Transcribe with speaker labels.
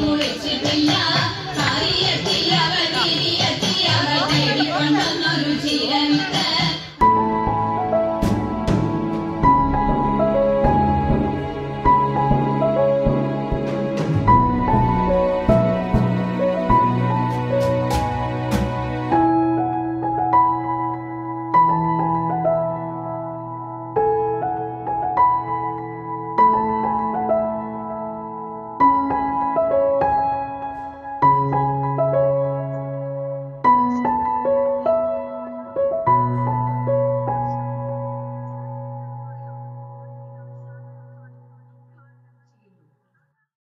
Speaker 1: കുളിച്ചിട്ടില്ല